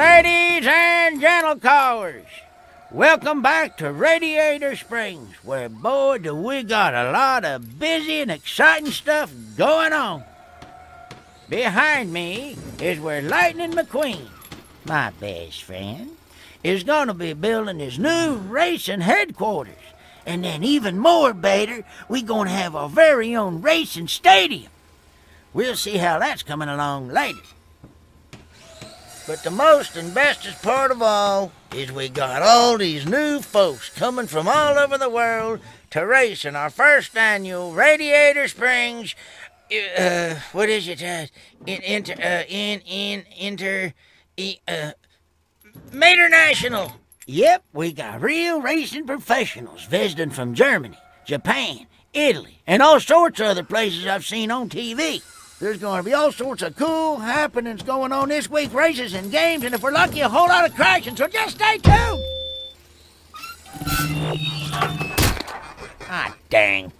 Ladies and gentle callers, welcome back to Radiator Springs, where, boy, do we got a lot of busy and exciting stuff going on. Behind me is where Lightning McQueen, my best friend, is going to be building his new racing headquarters. And then even more, Bader, we're going to have our very own racing stadium. We'll see how that's coming along later. But the most and bestest part of all is we got all these new folks coming from all over the world to race in our first annual Radiator Springs uh, what is it? Uh, in, inter, uh, in, in, inter, uh, Mater National. Yep, we got real racing professionals visiting from Germany, Japan, Italy, and all sorts of other places I've seen on TV. There's going to be all sorts of cool happenings going on this week, races and games, and if we're lucky, a whole lot of crashing, so just stay tuned! Ah, dang.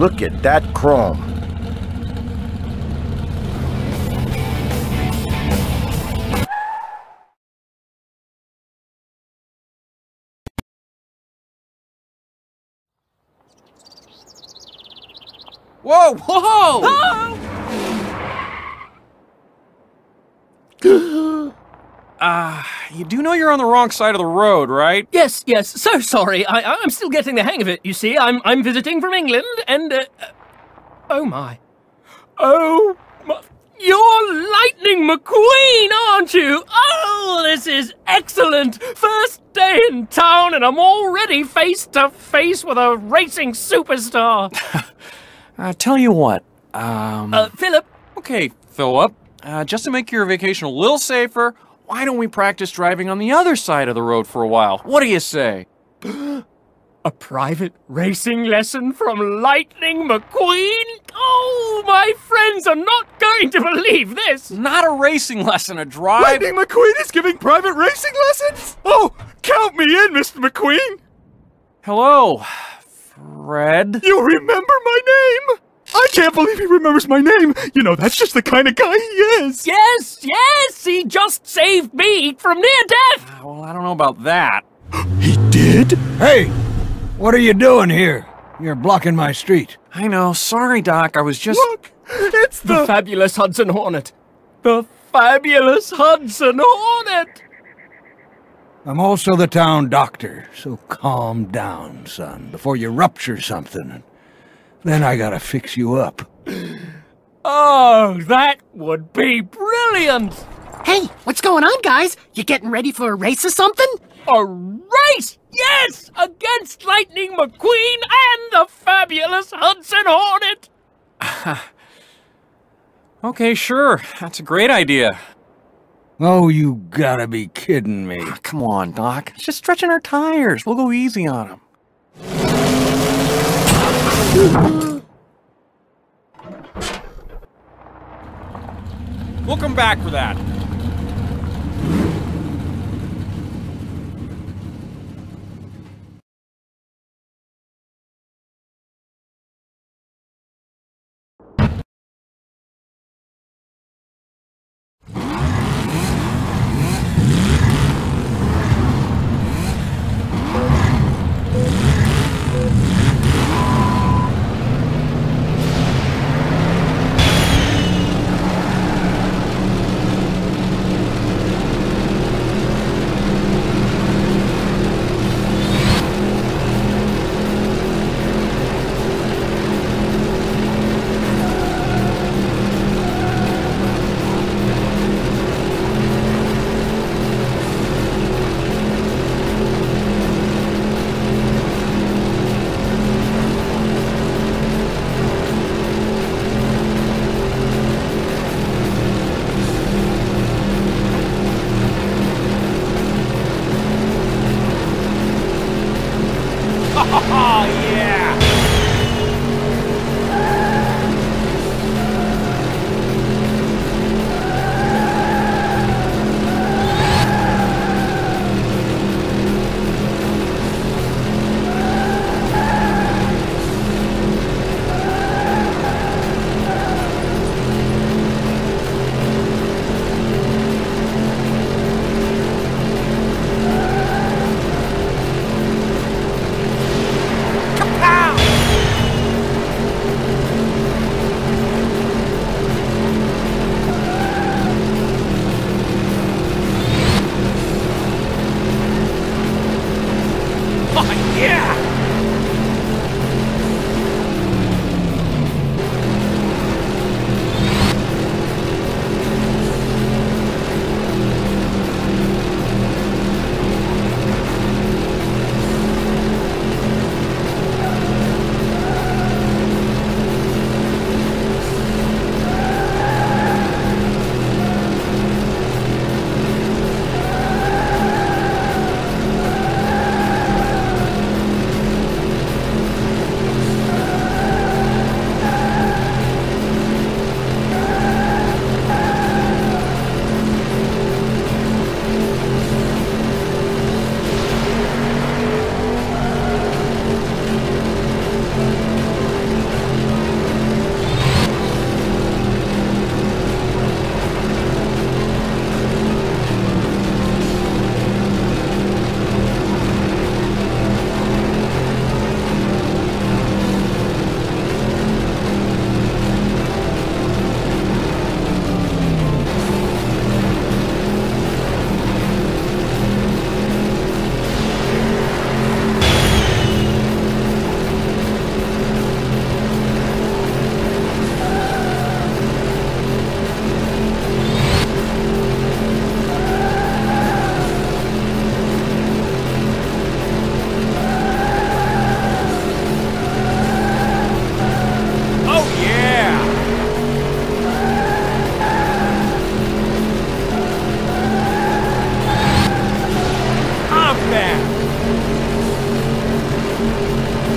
Look at that chrome. Whoa, whoa! Ah, you do know you're on the wrong side of the road, right? Yes, yes. So sorry. I, I'm still getting the hang of it. You see, I'm I'm visiting from England, and uh, uh, oh my, oh my, you're Lightning McQueen, aren't you? Oh, this is excellent. First day in town, and I'm already face to face with a racing superstar. Uh, tell you what, um... Uh, Philip. Okay, Philip, uh, just to make your vacation a little safer, why don't we practice driving on the other side of the road for a while? What do you say? A private racing lesson from Lightning McQueen? Oh, my friends are not going to believe this! Not a racing lesson, a drive. Lightning McQueen is giving private racing lessons? Oh, count me in, Mr. McQueen! Hello, Fred. You remember my name? I can't believe he remembers my name. You know, that's just the kind of guy he is. Yes, yes, he just saved me from near death! Uh, well, I don't know about that. He did? Hey, what are you doing here? You're blocking my street. I know. Sorry, Doc. I was just. Look, it's The the... fabulous Hudson Hornet. The fabulous Hudson Hornet! I'm also the town doctor, so calm down, son, before you rupture something. Then I gotta fix you up. Oh, that would be brilliant! Hey, what's going on, guys? You getting ready for a race or something? A race! Yes! Against Lightning McQueen and the fabulous Hudson Hornet! Okay, sure. That's a great idea. Oh, you gotta be kidding me. Ah, Come on, Doc. It's just stretching our tires. We'll go easy on them. We'll come back for that.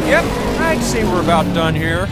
Yep, I'd say we're about done here.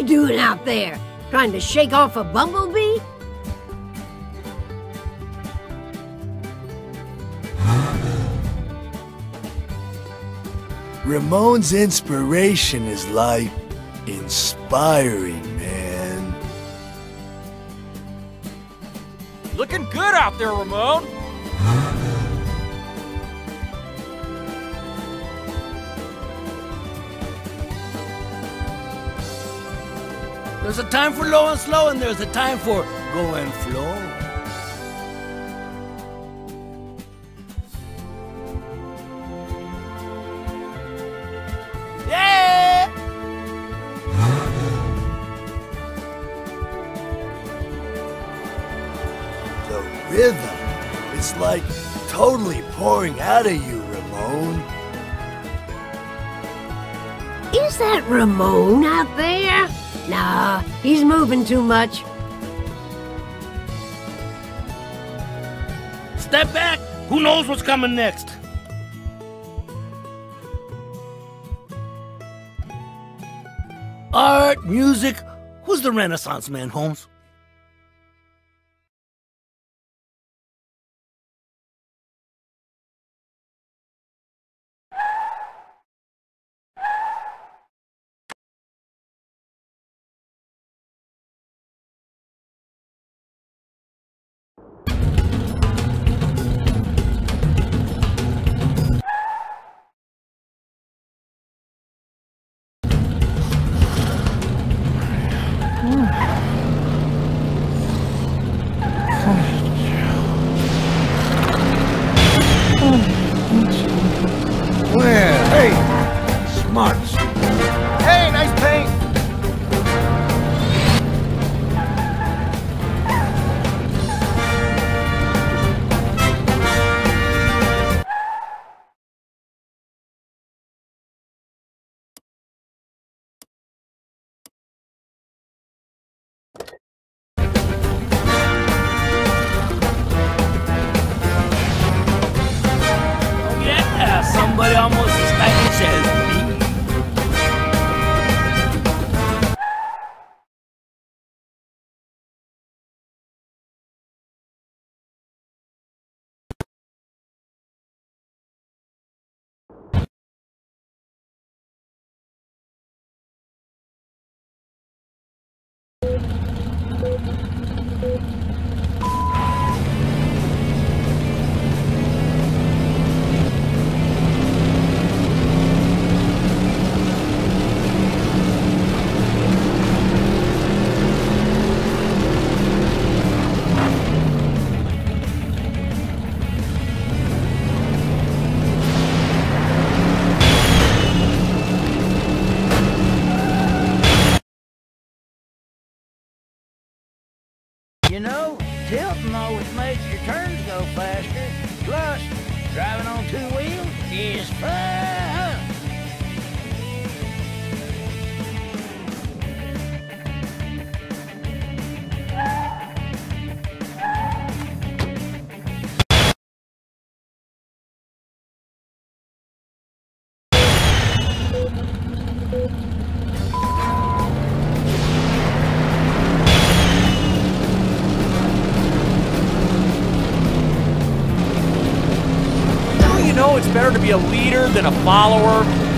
What's he doing out there? Trying to shake off a bumblebee? Ramon's inspiration is like inspiring, man. Looking good out there, Ramon. A time for low and slow, and there's a time for go and flow. Yeah! The rhythm. It's like totally pouring out of you, Ramon. Is that Ramon out there? Nah, he's moving too much. Step back! Who knows what's coming next? Art, music. Who's the Renaissance man, Holmes? You know, than a follower?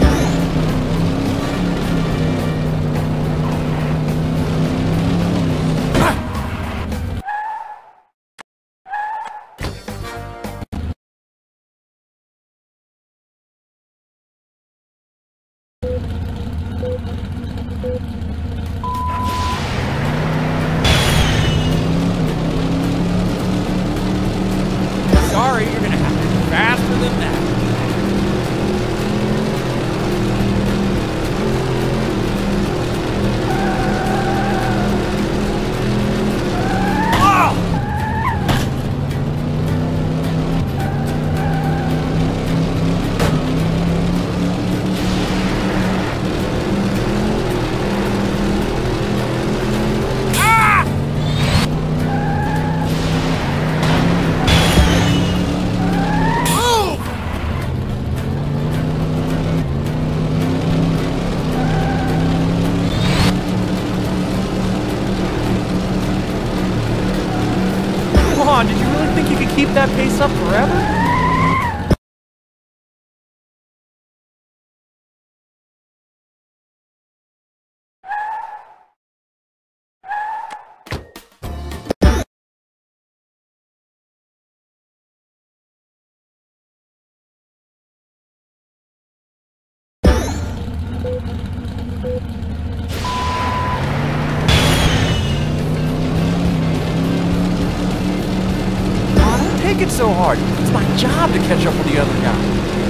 It so hard. It's my job to catch up with the other guy.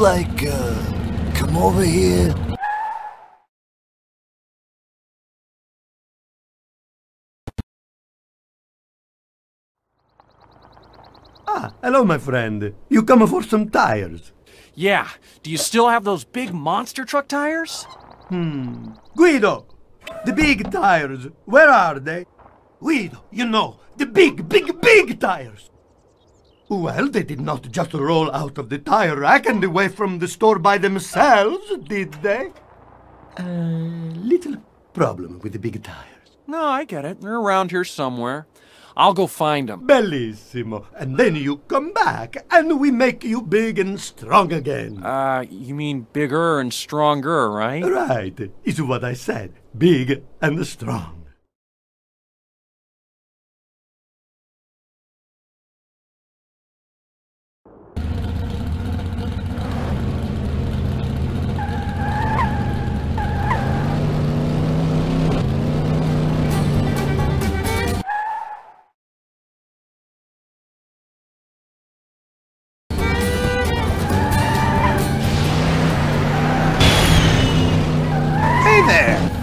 Like, uh, come over here? Ah, hello, my friend. You come for some tires? Yeah, do you still have those big monster truck tires? Hmm. Guido! The big tires, where are they? Guido, you know, the big, big, big tires! Well, they did not just roll out of the tire rack and away from the store by themselves, did they? A little problem with the big tires. No, I get it. They're around here somewhere. I'll go find them. Bellissimo. And then you come back and we make you big and strong again. Uh, you mean bigger and stronger, right? Right. Is what I said. Big and strong. There!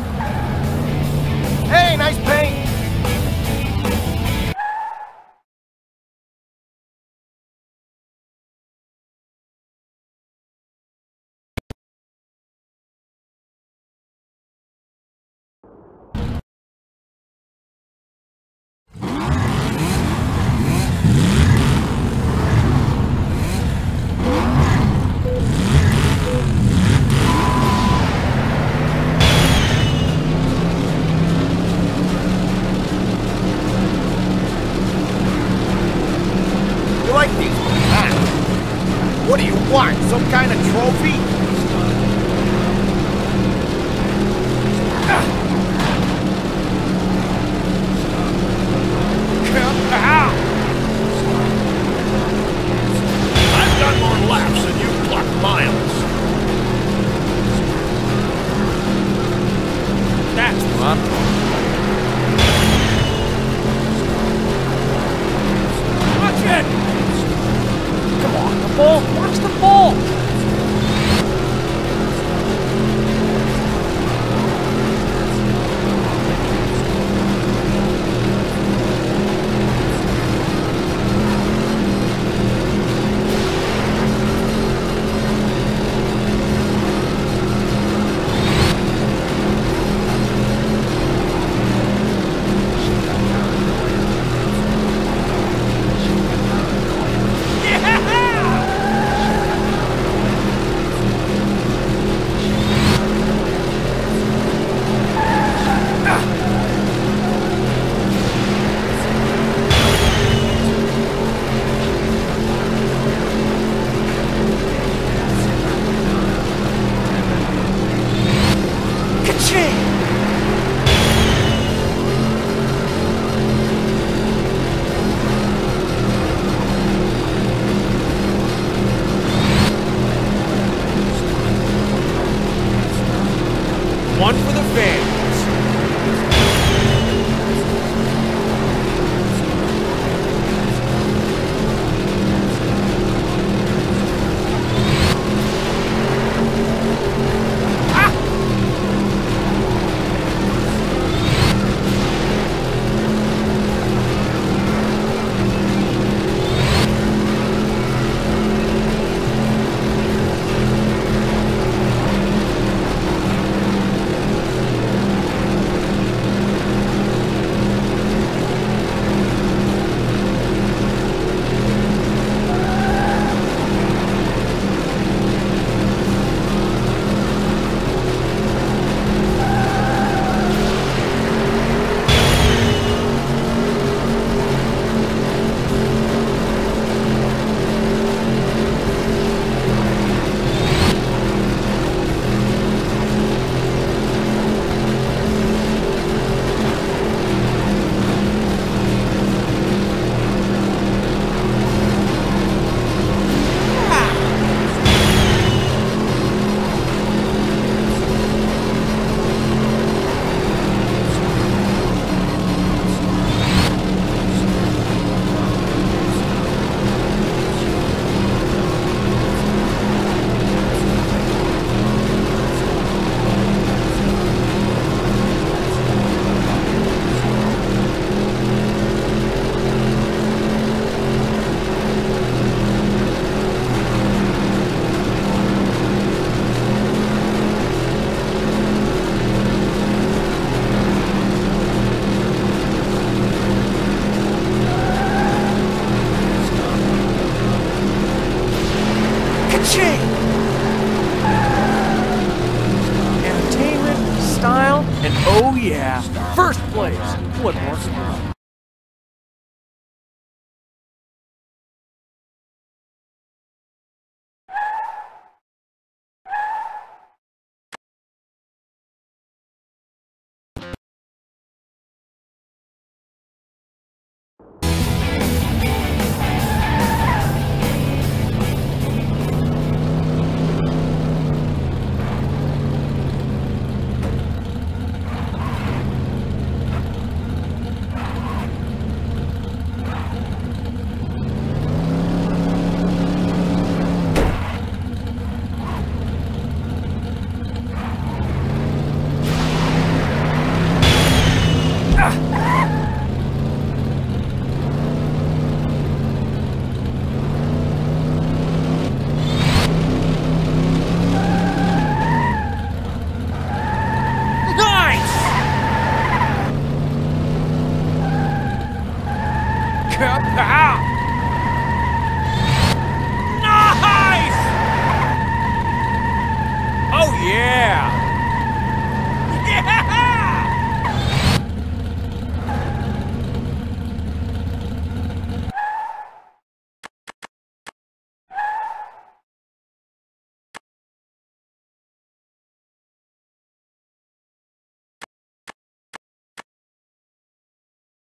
Entertainment, style, and oh yeah, first place. What more?